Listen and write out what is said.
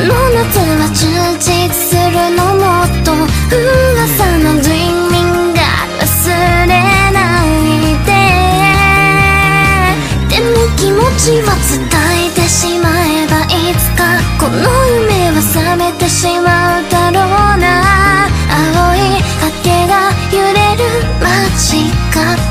夏は充実するのもっと噂の Dreaming が忘れないででも気持ちは伝えてしまえばいつかこの夢は覚めてしまうだろうな青い影が揺れる街角